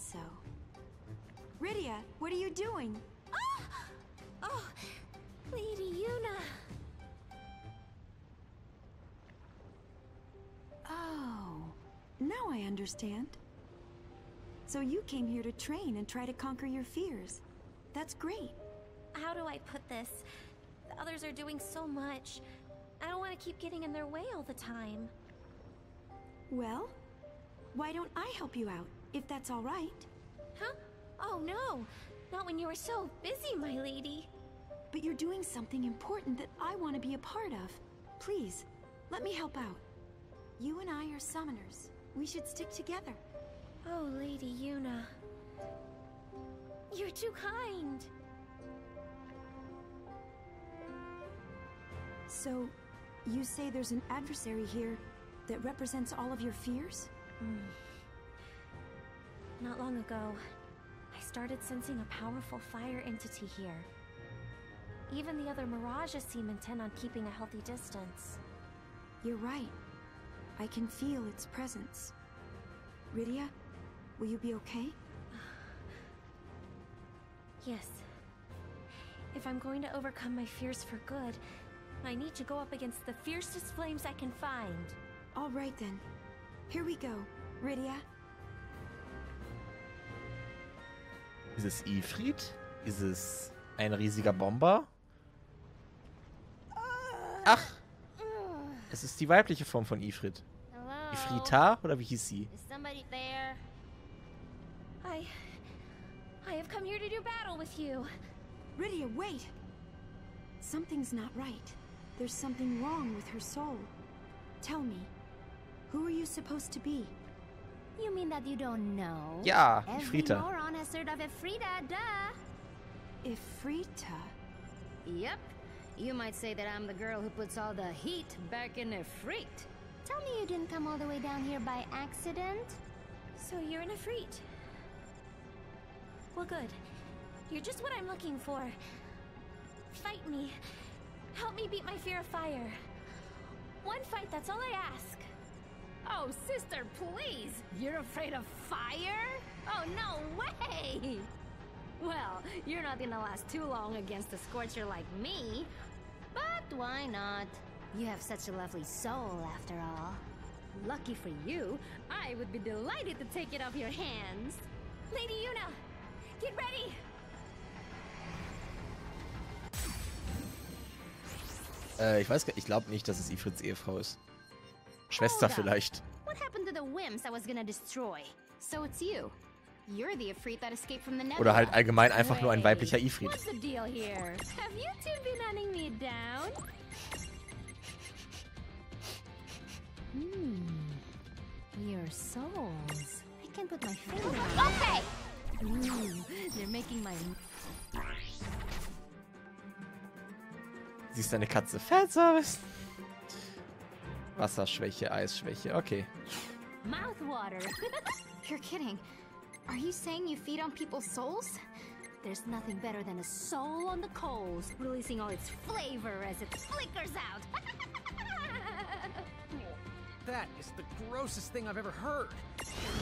so. Rydia, what are you doing? Oh, Lady Yuna. Oh, now I understand. So you came here to train and try to conquer your fears. That's great. How do I put this? The others are doing so much. I don't want to keep getting in their way all the time. Well, why don't I help you out, if that's all right? Huh? Oh no! Not when you are so busy, my lady. But you're doing something important that I want to be a part of. Please, let me help out. You and I are summoners. We should stick together. Oh, Lady Yuna. You're too kind. So, you say there's an adversary here that represents all of your fears? Mm. Not long ago, I started sensing a powerful fire entity here. Even the other Mirages seem intent on keeping a healthy distance. You're right. I can feel its presence. Rydia, will you be okay? Yes. If I'm going to overcome my fears for good, I need to go up against the fiercest flames I can find. All right then. Here we go. Rydia, Ist es Ifrit? Ist es ein riesiger Bomber? Ach! Es ist die weibliche Form von Ifrit. Hello? Ifrita? Oder wie hieß sie? Is somebody there? I... I have come here to do battle with you. Rydia, wait! Something's not right. There's something wrong with her soul. Tell me, who are you supposed to be? You mean that you don't know? Ja, Every Ifrita. moron has heard of Ifrita, duh! Ifrita. Yep. You might say that I'm the girl who puts all the heat back in Ifrit. Tell me you didn't come all the way down here by accident? So you're an Ifrit. Well, good. You're just what I'm looking for. Fight me. Help me beat my fear of fire. One fight, that's all I ask. Oh, sister, please! You're afraid of fire? Oh, no way! Well, you're not gonna last too long against a scorcher like me. But why not? You have such a lovely soul, after all. Lucky for you, I would be delighted to take it off your hands. Lady Yuna, get ready! Äh, ich weiß gar ich glaube nicht, dass es Ifrits Ehefrau ist. Schwester vielleicht. What happened to the wimps I was gonna destroy? So it's you. You're the Ifrit that escaped from the Nebula. Oder halt allgemein einfach nur ein weiblicher Ifrit. What's the deal here? Have you two been hunting me down? Hmm. Your souls. I can put my finger Okay! Ooh, they're making my... Sie ist eine Katze. Fanservice. Wasserschwäche, Eisschwäche. Okay. Mouthwater. You're kidding. Are you saying you feed on people's souls? There's nothing better than a soul on the coals, releasing all its flavor as it flickers out. That is the grossest thing I've ever heard.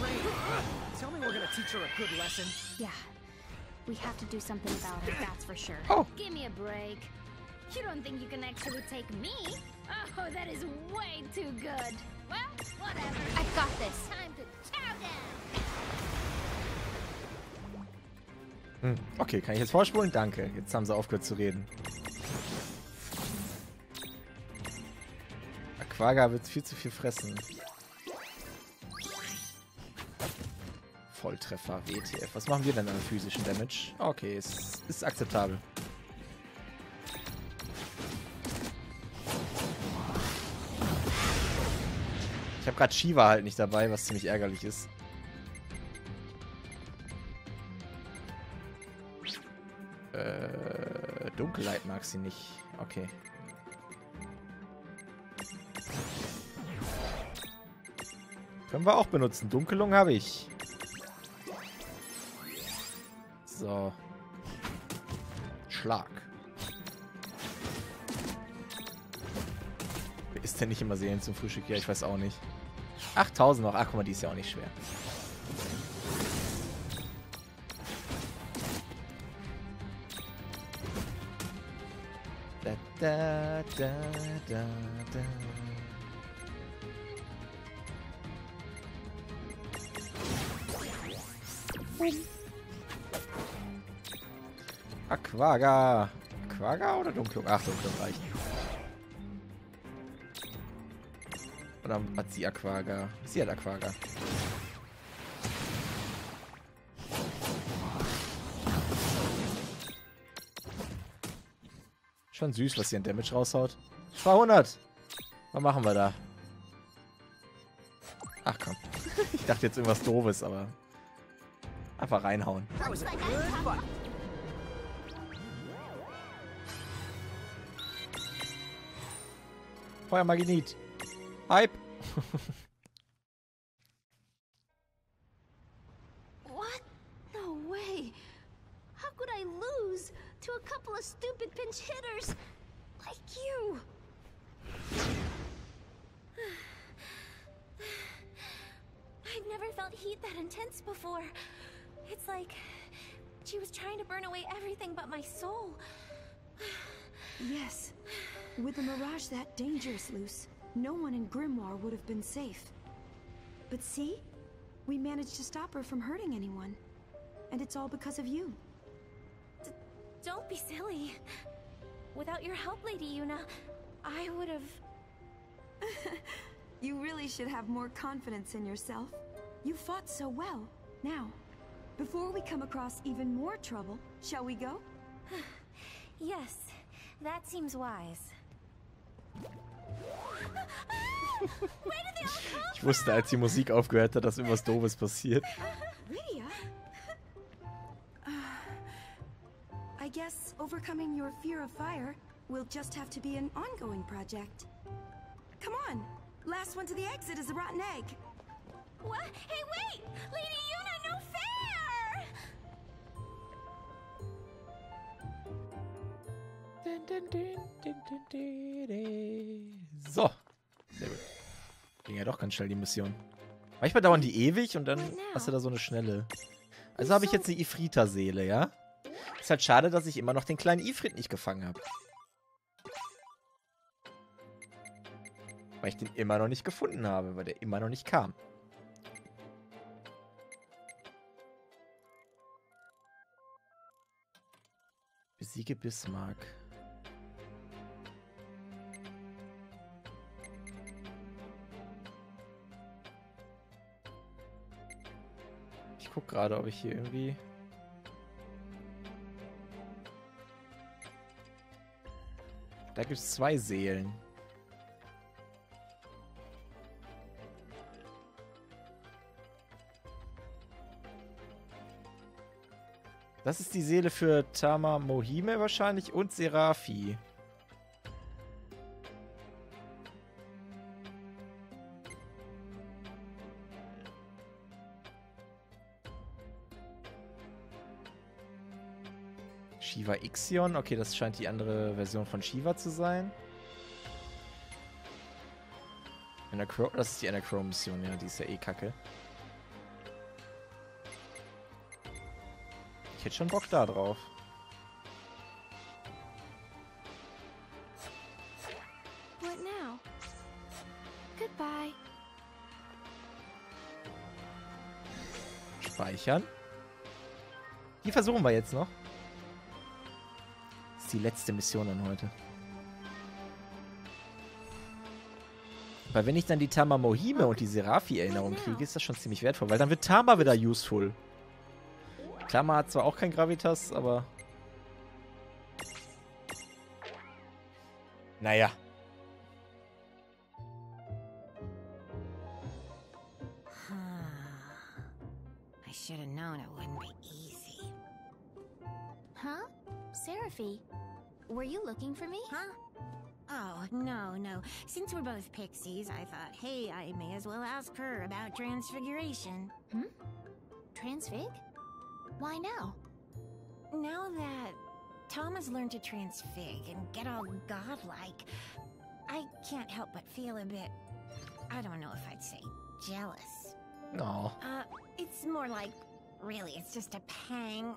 Rain, tell me we're gonna teach her a good lesson. yeah, we have to do something about it, that's for sure. Oh. Give me a break. You don't think you can actually take me? Oh, that is way too good. Well, whatever. I've got this. Time to chow down. Hm. Okay, kann ich jetzt vorspulen? Danke. Jetzt haben sie aufgehört zu reden. Aquaga wird viel zu viel fressen. Volltreffer, WTF. Was machen wir denn an physischen Damage? Okay, es ist akzeptabel. Habe gerade Shiva halt nicht dabei, was ziemlich ärgerlich ist. Äh, Dunkelheit mag sie nicht. Okay. Können wir auch benutzen. Dunkelung habe ich. So. Schlag. Isst denn nicht immer Serien zum Frühstück? Ja, ich weiß auch nicht. 8000 noch. Ach, guck mal, die ist ja auch nicht schwer. Da, da, da, da, da. Aquaga. Quagga oder Dunklung? Ach, Dunklung reicht. Oder hat sie Aquaga? Sie hat Aquaga. Schon süß, was sie an Damage raushaut. 200. Was machen wir da? Ach komm. Ich dachte jetzt irgendwas doofes, aber... Einfach reinhauen. Was Hype. What? No way. How could I lose to a couple of stupid pinch hitters like you? I've never felt heat that intense before. It's like she was trying to burn away everything but my soul. Yes. With a mirage that dangerous, Luce, no one in Grimoire would have been safe. But see? We managed to stop her from hurting anyone. And it's all because of you. Don't be silly. Without your help, Lady Yuna, I would have. You really should have more confidence in yourself. You fought so well. Now, before we come across even more trouble, shall we go? Yes, that seems wise. Ich wusste, als die Musik aufgehört hat, dass irgendwas Doofes passiert. Lydia? I guess overcoming your fear of fire will just have to be an ongoing project. Come on! Last one to the exit is a rotten egg. What? Hey, wait! Lady Yuna, no fair! So. Sehr gut. Ging ja doch ganz schnell die Mission. Manchmal dauern die ewig und dann hast du da so eine schnelle. Also habe ich jetzt eine Ifrita-Seele, ja? Ist halt schade, dass ich immer noch den kleinen Ifrit nicht gefangen habe. Weil ich den immer noch nicht gefunden habe, weil der immer noch nicht kam. Besiege Bismarck. Guck gerade, ob ich hier irgendwie. Da gibt es zwei Seelen. Das ist die Seele für Tama Mohime wahrscheinlich und Serafi. Shiva Ixion. Okay, das scheint die andere Version von Shiva zu sein. Das ist die Anachrome-Mission, ja, die ist ja eh kacke. Ich hätte schon Bock da drauf. What now? Goodbye. Speichern. Die versuchen wir jetzt noch. Ist die letzte Mission dann heute. Weil wenn ich dann die Tama Mohime und die Serafi-Erinnerung kriege, ist das schon ziemlich wertvoll, weil dann wird Tama wieder useful. Tama hat zwar auch kein Gravitas, aber... Naja. Seraphy, were you looking for me? Huh? Oh, no, no. Since we're both pixies, I thought, hey, I may as well ask her about transfiguration. Hmm? Transfig? Why now? Now that Tom has learned to transfig and get all godlike, I can't help but feel a bit. I don't know if I'd say jealous. No. Uh, it's more like, really, it's just a pang.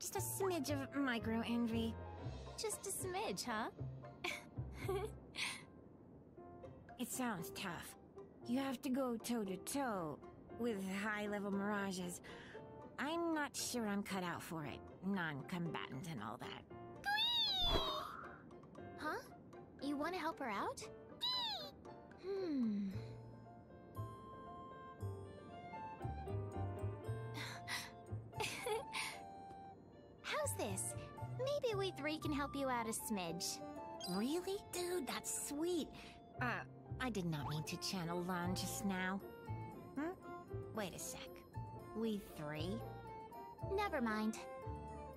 Just a smidge of micro envy. Just a smidge, huh? It sounds tough. You have to go toe to toe with high level mirages. I'm not sure I'm cut out for it. Non combatant and all that. Huh? You want to help her out? Hmm. This? Maybe we three can help you out a smidge. Really? Dude, that's sweet. Uh, I did not mean to channel Lon just now. Hmm? Wait a sec. We three? Never mind.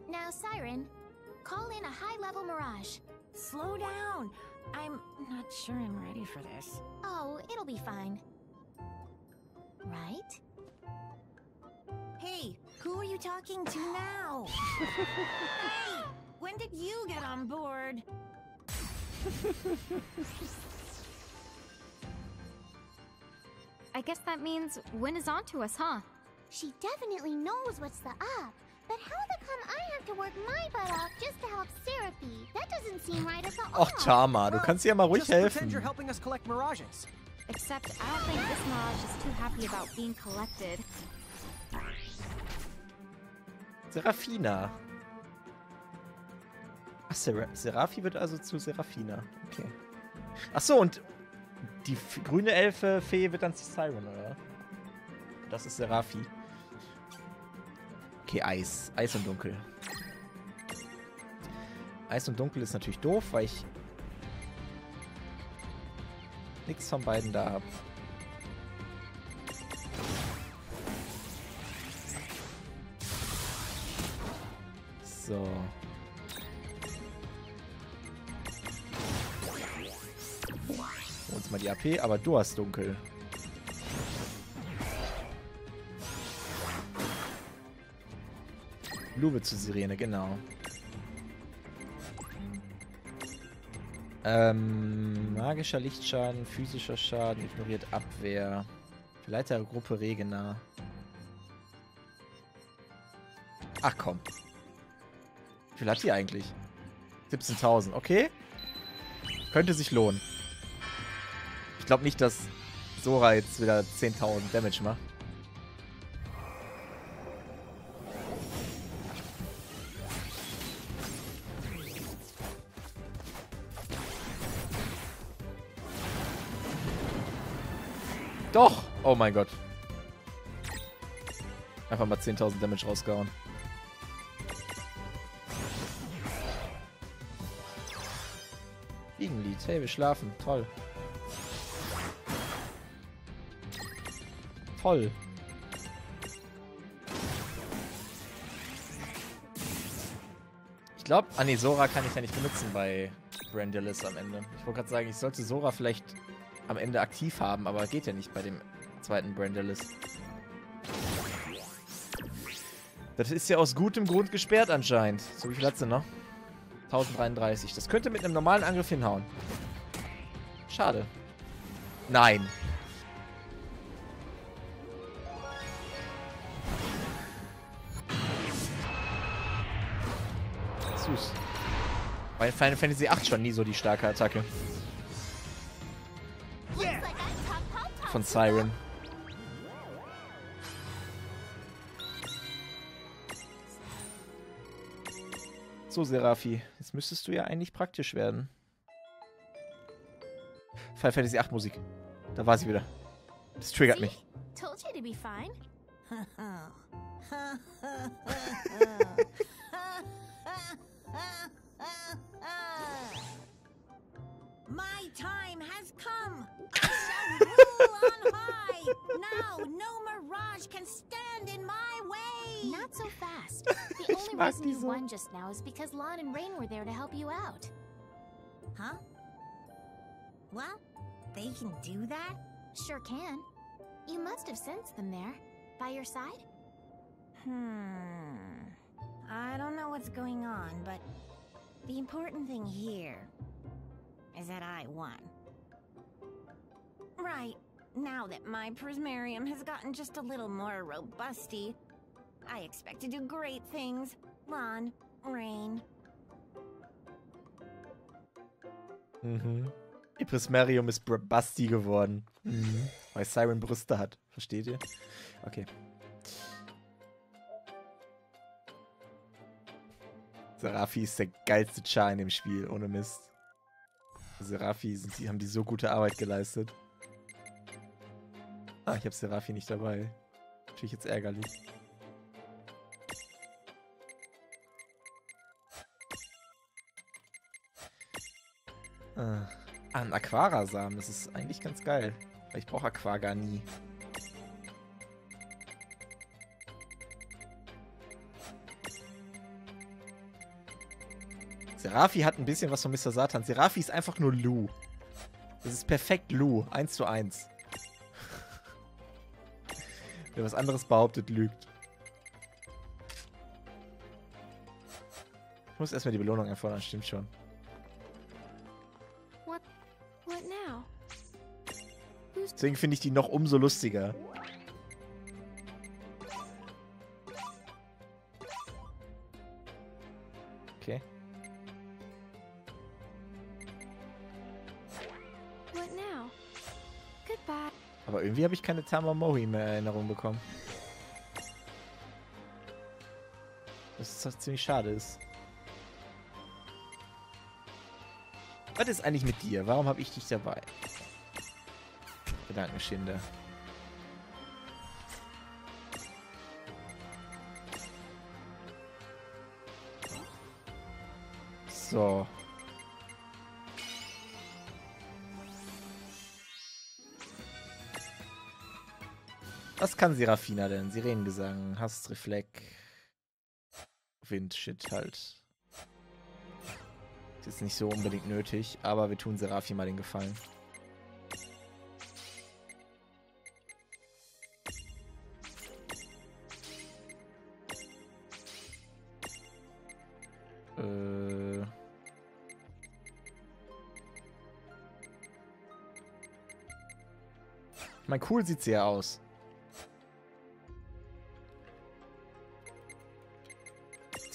Now, Siren, call in a high-level mirage. Slow down! I'm not sure I'm ready for this. Oh, it'll be fine. Right? Hey, who are you talking to now? hey! When did you get on board? I guess that means Win is onto us, huh? She definitely knows what's the up. But how the come I have to work my butt off just to help Seraphie? That doesn't seem right at all. Och, Tama, du kannst ihr ja mal ruhig Just pretend helfen. you're helping us collect mirages. Except I don't think this Mirage is too happy about being collected. Serafina. Ach, Sera Serafi wird also zu Serafina. Okay. Ach so, und die grüne Elfe Fee wird dann zu Siren, oder? Das ist Serafi. Okay, Eis. Eis und Dunkel. Eis und Dunkel ist natürlich doof, weil ich nichts von beiden da habe. So. Hol uns mal die AP, aber du hast dunkel. Luve zu Sirene, genau. Ähm, magischer Lichtschaden, physischer Schaden, ignoriert Abwehr. Leiter Gruppe Regena. Ach komm. Viel hat die eigentlich? 17.000, okay. Könnte sich lohnen. Ich glaube nicht, dass Sora jetzt wieder 10.000 Damage macht. Doch! Oh mein Gott. Einfach mal 10.000 Damage rausgehauen. Hey, wir schlafen. Toll. Toll. Ich glaube, ah nee, Sora kann ich ja nicht benutzen bei Brandilis am Ende. Ich wollte gerade sagen, ich sollte Sora vielleicht am Ende aktiv haben, aber geht ja nicht bei dem zweiten Brandilis. Das ist ja aus gutem Grund gesperrt anscheinend. So, wie viel hat sie noch? 1033. Das könnte mit einem normalen Angriff hinhauen. Schade. Nein. Süß. Bei Final Fantasy 8 schon nie so die starke Attacke. Von Siren. So, Serafi. Jetzt müsstest du ja eigentlich praktisch werden. Final Fantasy 8 Musik. Da war sie wieder. Das triggert mich. My time has come! I shall rule on high! Now no mirage can stand in my way! Not so fast. The only reason you so. won just now is because Lon and Rain were there to help you out. Huh? Well, they can do that? Sure can. You must have sensed them there. By your side? Hmm. I don't know what's going on, but the important thing here is that I won. Right. Now that my Prismarium has gotten just a little more robusty, I expect to do great things. Lon, Rain. Mhm. Iprismerium ist Br Basti geworden. Mhm. Weil Siren Brüste hat. Versteht ihr? Okay. Serafi ist der geilste Char in dem Spiel, ohne Mist. Serafi sind, die, haben die so gute Arbeit geleistet. Ah, ich habe Serafi nicht dabei. Natürlich jetzt ärgerlich. Ah, ein Aquara-Samen, das ist eigentlich ganz geil. Weil ich brauche Aqua gar nie. Serafi hat ein bisschen was von Mr. Satan. Serafi ist einfach nur Lu. Das ist perfekt Lu. Eins zu eins. Wer was anderes behauptet, lügt. Ich muss erstmal die Belohnung erfordern, stimmt schon. Deswegen finde ich die noch umso lustiger. Irgendwie habe ich keine Tamamohi mehr in Erinnerung bekommen. Was ist ziemlich schade ist. Was ist eigentlich mit dir? Warum habe ich dich dabei? Gedankenschinder. So. Was kann Serafina denn? Sirenengesang, Hastrefleck, Wind, Shit halt. Ist nicht so unbedingt nötig, aber wir tun Serafi mal den Gefallen. Äh... Ich meine, cool sieht sie ja aus.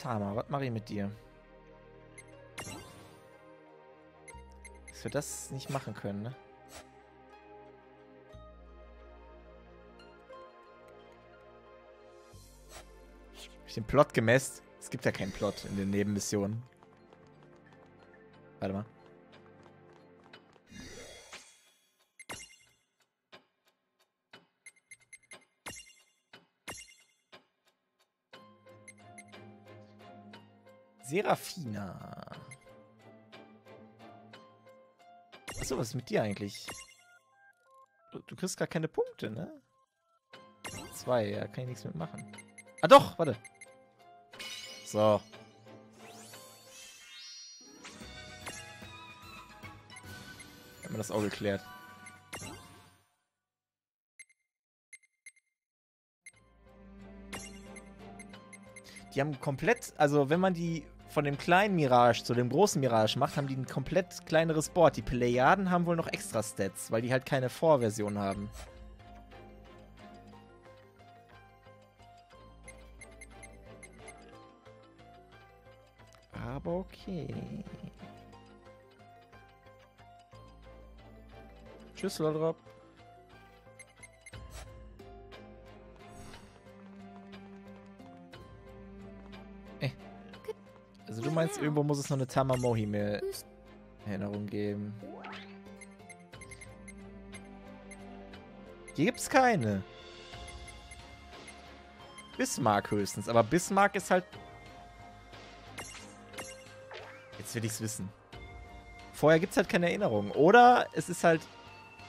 Tama, was mache ich mit dir? Dass wir das nicht machen können, ne? Hab ich den Plot gemäßt? Es gibt ja keinen Plot in den Nebenmissionen. Warte mal. Serafina. Achso, was ist mit dir eigentlich? Du, kriegst gar keine Punkte, ne? Zwei, ja, kann ich nichts mitmachen. Ah doch, warte. So. Haben wir das auch geklärt. Die haben komplett, also wenn man die von dem kleinen Mirage zu dem großen Mirage macht, haben die ein komplett kleineres Board. Die Plejaden haben wohl noch extra Stats, weil die halt keine Vorversion haben. Aber okay. Tschüss, Lodrop. Du meinst, irgendwo muss es noch eine Tamamohi mehr Erinnerung geben. Hier gibt's keine. Bismarck höchstens, aber Bismarck ist halt... Jetzt will ich's wissen. Vorher gibt's halt keine Erinnerung. Oder es ist halt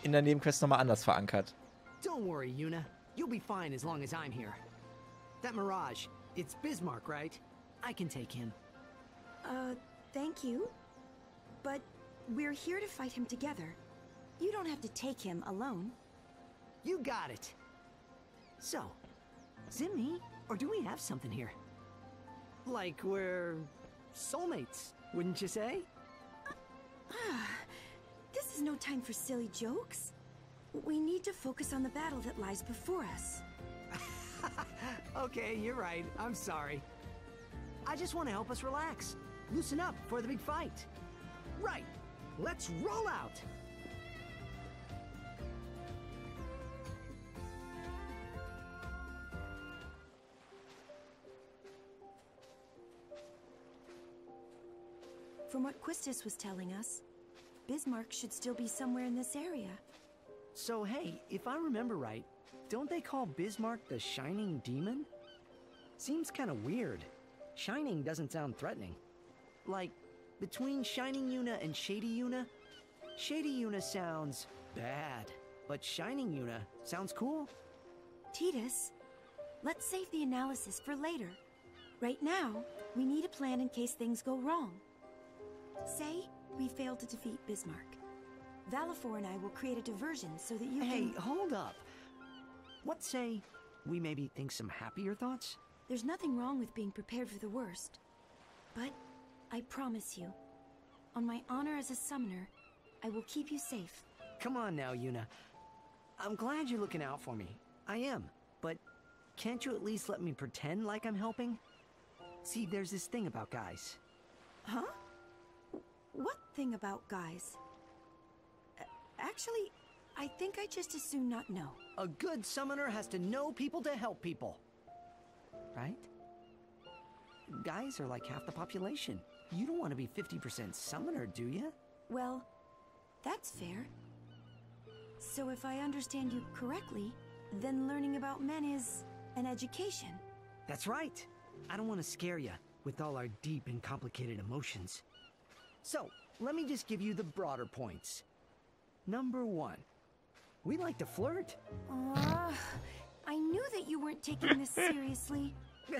in der Nebenquest nochmal anders verankert. Don't worry, Yuna. You'll be fine as long as I'm here. That Mirage, it's Bismarck, right? I can take him. Uh, thank you. But we're here to fight him together. You don't have to take him alone. You got it. So, Zimmy, or do we have something here? Like we're soulmates, wouldn't you say? This is no time for silly jokes. We need to focus on the battle that lies before us. okay, you're right. I'm sorry. I just want to help us relax. Loosen up for the big fight. Right. Let's roll out! From what Quistis was telling us, Bismarck should still be somewhere in this area. So, hey, if I remember right, don't they call Bismarck the Shining Demon? Seems kind of weird. Shining doesn't sound threatening. Like, between Shining Yuna and Shady Yuna, Shady Yuna sounds bad, but Shining Yuna sounds cool. Titus, let's save the analysis for later. Right now, we need a plan in case things go wrong. Say we fail to defeat Bismarck. Valifor and I will create a diversion so that you Hey, can... hold up. What say we maybe think some happier thoughts? There's nothing wrong with being prepared for the worst. But I promise you, on my honor as a summoner, I will keep you safe. Come on now, Yuna. I'm glad you're looking out for me. I am. But can't you at least let me pretend like I'm helping? See, there's this thing about guys. Huh? What thing about guys? A- Actually, I think I just as soon not know. A good summoner has to know people to help people. Right? Guys are like half the population. You don't want to be 50% summoner, do you? Well, that's fair. So if I understand you correctly, then learning about men is an education. That's right. I don't want to scare you with all our deep and complicated emotions. So, let me just give you the broader points. Number one, we like to flirt. Uh, I knew that you weren't taking this seriously.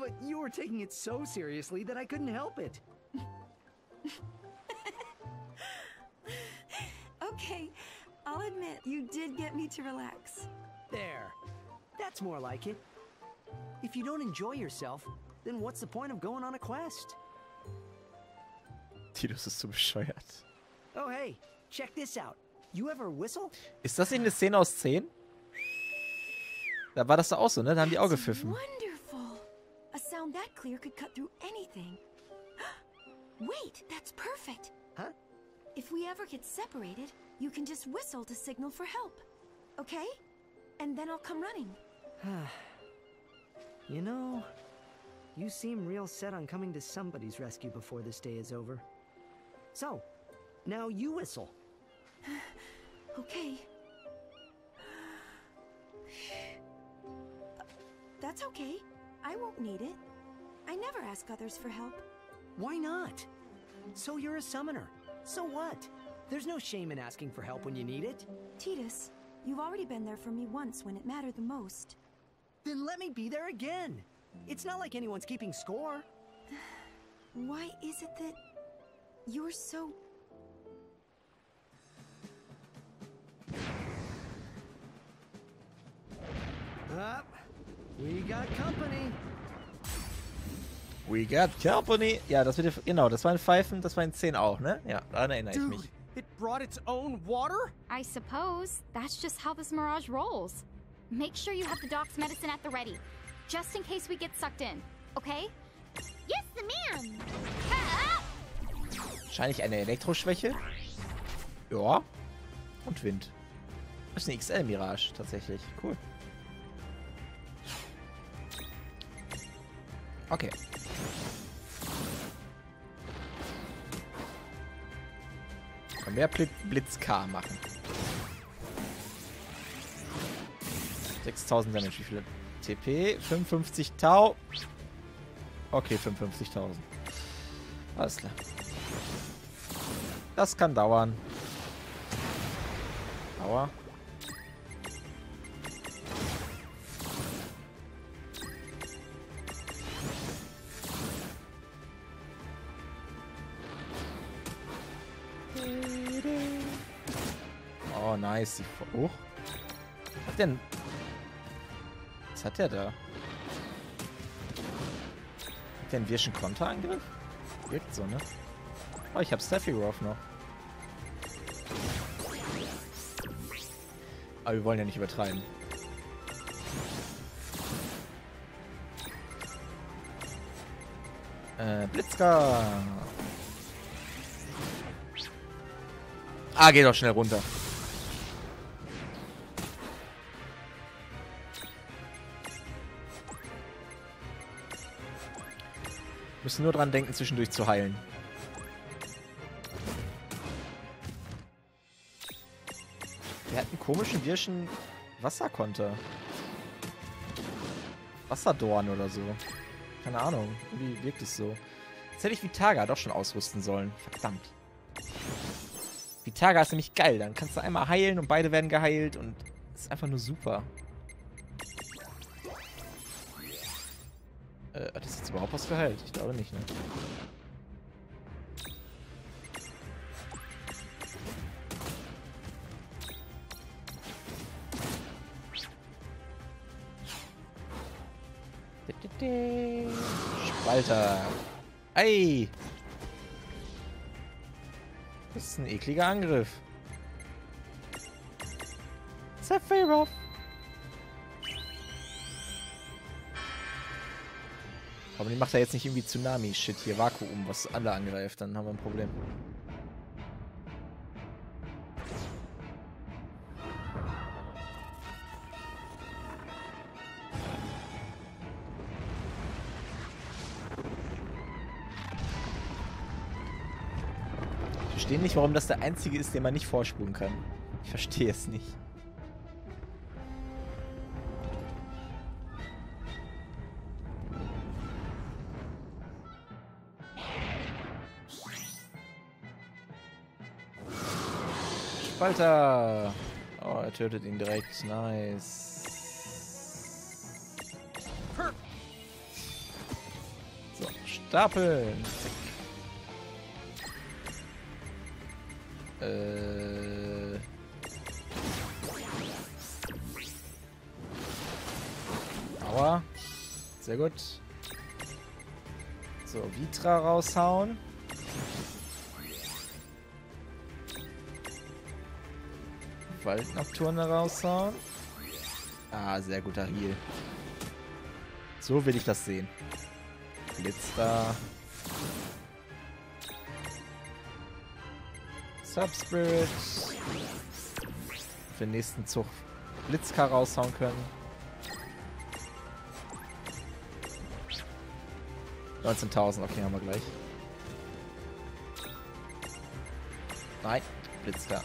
But you were taking it so seriously that I couldn't help it. Okay, I'll admit you did get me to relax. There. That's more like it. If you don't enjoy yourself, then what's the point of going on a quest? Titus ist so bescheuert. Oh, hey, check this out. You ever whistle? Ist das nicht eine Szene aus 10? Da war das doch auch so, ne? Da haben die auch That's gepfiffen. Wonderful. Sound that clear could cut through anything. Wait, that's perfect. Huh? If we ever get separated, you can just whistle to signal for help. Okay? And then I'll come running. You know, you seem real set on coming to somebody's rescue before this day is over. So, now you whistle. Okay. That's okay. I won't need it. I never ask others for help. Why not? So you're a summoner. So what? There's no shame in asking for help when you need it. Titus, you've already been there for me once when it mattered the most. Then let me be there again. It's not like anyone's keeping score. Why is it that you're so Up. we got company. We got company. Ja, das wird genau, das war in Pfeifen, das war in 10 auch, ne? Ja, daran erinnere ich mich. Dude, it brought its own water? I suppose that's just how this mirage rolls. Make sure you have the doc's medicine at the ready, just in case we get sucked in, okay? Yes, the man! Wahrscheinlich eine Elektroschwäche. Ja. Und Wind. Das ist eine XL-Mirage, tatsächlich. Cool. Okay. Können wir Blitz, Blitz machen. 6000 Damage. Wie viele TP? 55 Tau. Okay, 55.000. Alles klar. Das kann dauern. Dauer. Oh, nice. Die Oh. Was hat denn? Was hat der da? Hat der einen wirschen Konterangriff? Wirkt so, ne? Oh, ich hab Sephiroth noch. Aber wir wollen ja nicht übertreiben. Äh, Blitzka. Ah, geh doch schnell runter. Müssen nur dran denken, zwischendurch zu heilen. Der hat einen komischen, wirschen Wasserkonter. Wasserdorn oder so. Keine Ahnung. Wie wirkt es so? Jetzt hätte ich Vitaga doch schon ausrüsten sollen. Verdammt. Vitaga ist nämlich geil. Dann kannst du einmal heilen und beide werden geheilt und ist einfach nur super. Äh, das überhaupt was geheilt? Ich glaube nicht, ne? Spalter. Ei! Das ist ein ekliger Angriff. Sephiroth. Aber die macht da jetzt nicht irgendwie Tsunami-Shit hier, Vakuum, was alle angreift, dann haben wir ein Problem. Ich verstehe nicht, warum das der einzige ist, den man nicht vorspulen kann. Ich verstehe es nicht. Spalter! Oh, er tötet ihn direkt. Nice. So, stapeln. Äh. Aua. Sehr gut. So, Vitra raushauen. Waldnocturne raushauen. Ah, sehr guter Heal. So will ich das sehen. Blitz da. Subspirit. Für den nächsten Zug Blitzkar raushauen können. 19.000, okay, haben wir gleich. Nein, Blitzkar.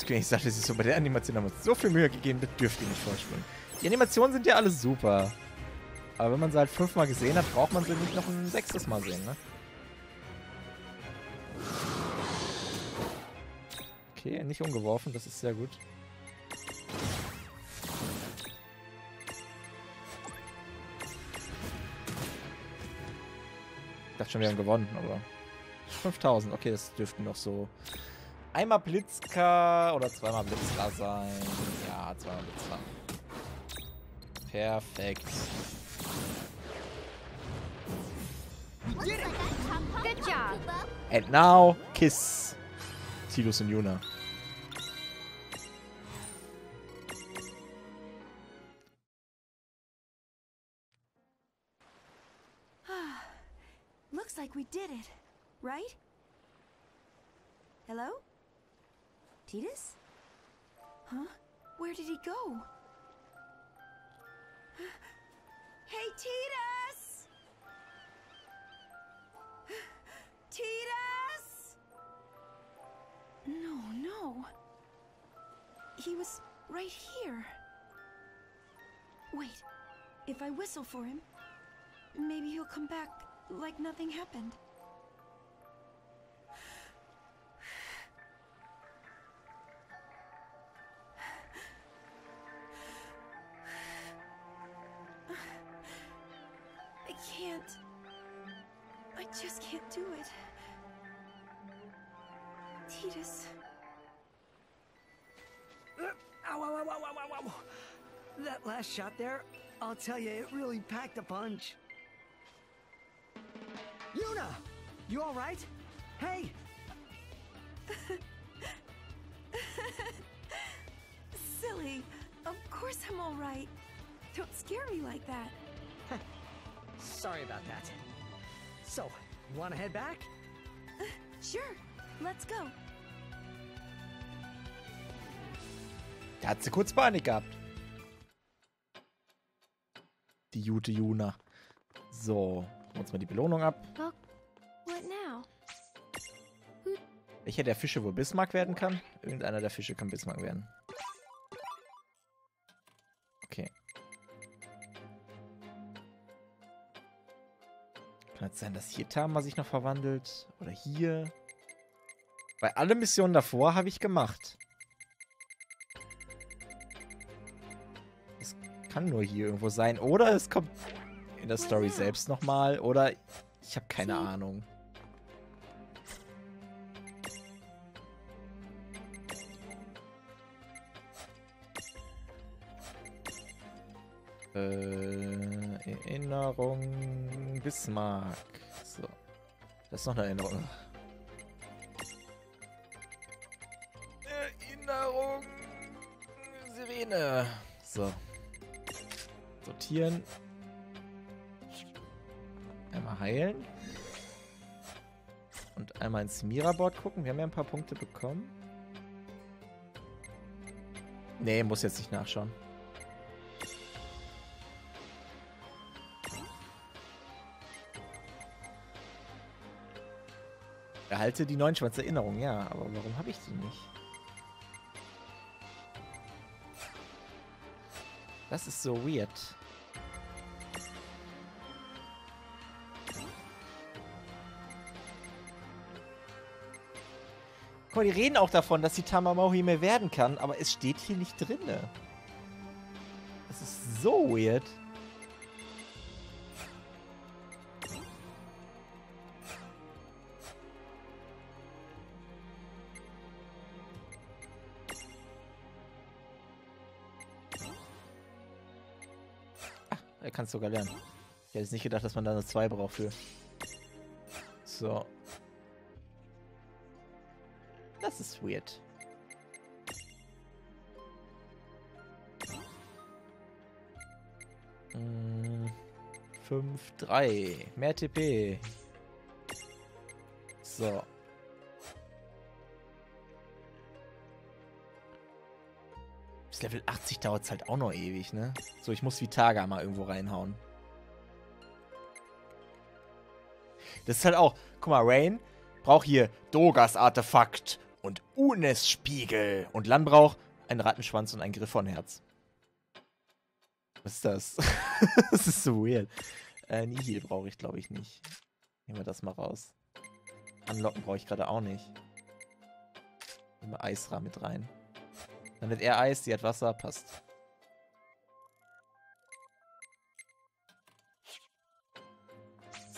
Das König sagte sich so, bei der Animation haben wir uns so viel Mühe gegeben, das dürft ihr nicht vorspielen. Die Animationen sind ja alle super. Aber wenn man sie halt fünfmal gesehen hat, braucht man sie nicht noch ein sechstes Mal sehen, ne? Okay, nicht umgeworfen, das ist sehr gut. Ich dachte schon, wir haben gewonnen, aber... 5000, okay, das dürften noch so... Einmal Blitzka oder zweimal Blitzka sein. Ja, zweimal Blitzka. Perfekt. Good job. And now, kiss Tidus und Yuna. Looks like we did it, right? Hello? Titus? Huh? Where did he go? Hey, Titus! Titus! No, no. He was right here. Wait, if I whistle for him, maybe he'll come back like nothing happened. Uh, ow, ow, ow. That last shot there, I'll tell you, it really packed a punch. Yuna! You alright? Hey! Silly. Of course I'm all right. Don't scare me like that. Sorry about that. So, you wanna head back? Sure, let's go. Da hat sie kurz Panik gehabt. Die Jute Juna. So, holen wir uns mal die Belohnung ab. Welcher der Fische wohl Bismarck werden kann? Irgendeiner der Fische kann Bismarck werden. Okay. Kann es sein, dass hier Tama sich noch verwandelt? Oder hier? Weil alle Missionen davor habe ich gemacht. Kann nur hier irgendwo sein. Oder es kommt in der Story selbst nochmal. Oder ich habe keine Ahnung. Äh, Erinnerung Bismarck. So. Das ist noch eine Erinnerung. Erinnerung Sirene. So. Sortieren. Einmal heilen. Und einmal ins Mira-Board gucken. Wir haben ja ein paar Punkte bekommen. Nee, muss jetzt nicht nachschauen. Erhalte die Neunschwanz-Erinnerung, ja. Aber warum habe ich die nicht? Das ist so weird. Guck mal, die reden auch davon, dass die Tamamauhi mehr werden kann, aber es steht hier nicht drinne. Das ist so weird. Er kann es sogar lernen. Ich hätte jetzt nicht gedacht, dass man da eine 2 braucht für. So. Ist weird. Hm, 5, 3. Mehr TP. So. Bis Level 80 dauert es halt auch noch ewig, ne? So, ich muss Vitaga mal irgendwo reinhauen. Das ist halt auch, guck mal, Rain braucht hier Dogas-Artefakt und Unes-Spiegel. Und Lan braucht einen Rattenschwanz und ein Griffon-Herz. Was ist das? das ist so weird. Äh, Nihil brauche ich, glaube ich, nicht. Nehmen wir das mal raus. Anlocken brauche ich gerade auch nicht. Nehmen wir Eisra mit rein. Dann wird er Eis, die hat Wasser, passt.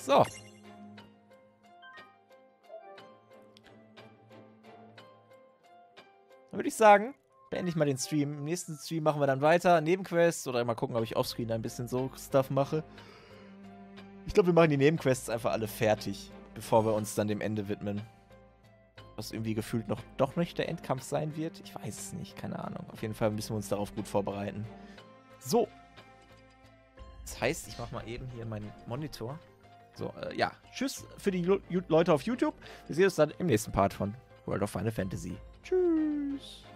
So. Dann würde ich sagen, beende ich mal den Stream. Im nächsten Stream machen wir dann weiter. Nebenquests oder mal gucken, ob ich offscreen ein bisschen so Stuff mache. Ich glaube, wir machen die Nebenquests einfach alle fertig, bevor wir uns dann dem Ende widmen. Was irgendwie gefühlt noch doch nicht der Endkampf sein wird. Ich weiß es nicht, keine Ahnung. Auf jeden Fall müssen wir uns darauf gut vorbereiten. So. Das heißt, ich mache mal eben hier meinen Monitor. So, äh, ja. Tschüss für die Leute auf YouTube. Wir sehen uns dann im nächsten Part von World of Final Fantasy. Tschüss. news.